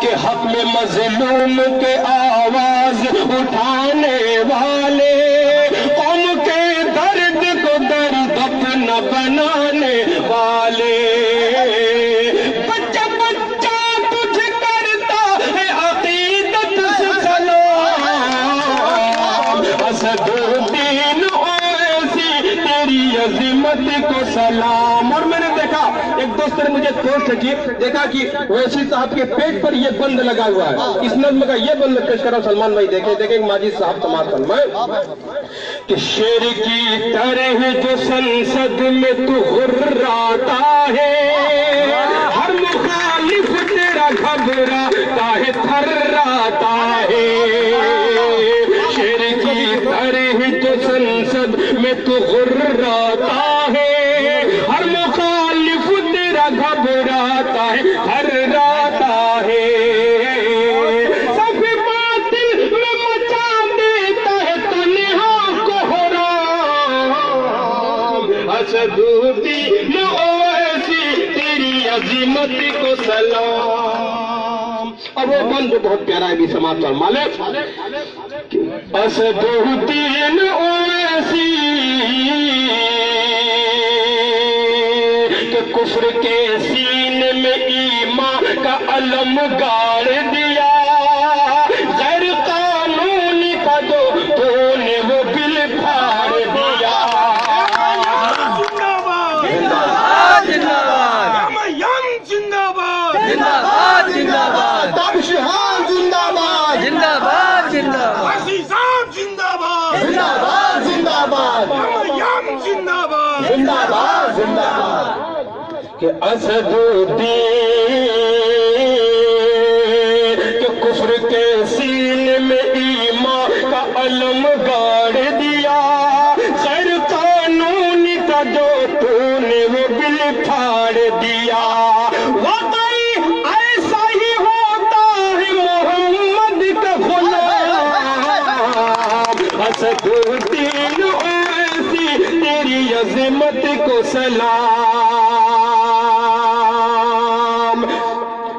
के हक में मजलूम के आवाज़ उठाने वाले। कौम के दर्द को दर्द अपना बनाने वाले। बच्चा बच्चा तुझ करता सलाम तेरी अजीमत को सलाम। और मैंने देखा, एक दोस्त ने मुझे पोस्ट की, देखा कि वैसी साहब के पेट पर ये बंद लगा हुआ है। इस नज्म का ये बंद पेश करो सलमान भाई देखे देखे माजी साहब समाज फरमाए, कि शेर की तरह जो संसद में तू हुर्राता है, हर मुखालिफ तेरा घबराता संसद में तू हुर्राता है हर मुखालिफ तेरा घबराता है थर्राता है। सब बातिल में मचा देता है तन्हा कोहराम असदुद्दीन ओवैसी तेरी अजीमत को सलाम और वो बंद जो बहुत प्यारा है भी समाज पर मालिक बस ओवैसी, के कुफर के सीन में ईमा का अलम गाड़ दिया। जिंदाबाद जिंदाबाद। जिंदाबाद ताबशहान जिंदाबाद। जिंदाबाद जिंदाबाद। जिंदाबाद। जिंदाबाद जिंदाबाद। यम जिंदाबाद। जिंदाबाद जिंदाबाद। कि असदुद्दीन के कुफर के सीने में ईमा का अलम गाड़ असदुद्दीन ऐसी तेरी अजमत को सलाम।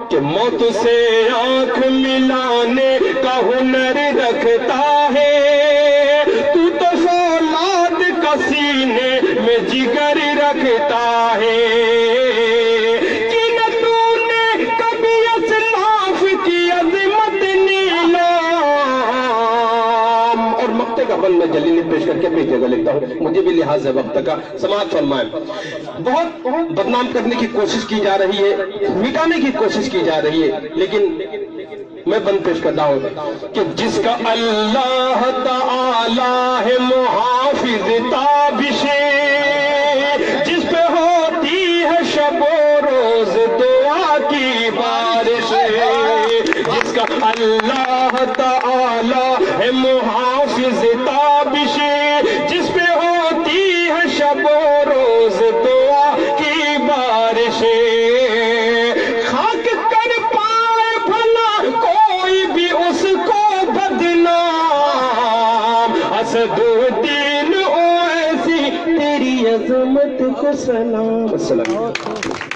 कि मौत से आँख मिलाने का हुनर रखता है। तू तो फौलाद का सीने में जिगर रखता है। मुझे भी लिहाज है वक्त का। समाज फरमाए। बहुत बदनाम करने की कोशिश की जा रही है, मिटाने की कोशिश की जा रही है, लेकिन मैं बंद पेश करता हूँ कि जिसका अल्लाह ताला है मुहाफिज ताबिशे जिस पे होती है शबो रोज दुआ की बारिश, जिसका अल्लाह ताला है मुहाफिज बदनाम असदुद्दीन ओवैसी तेरी अजमत को सलाम। अस्सलाम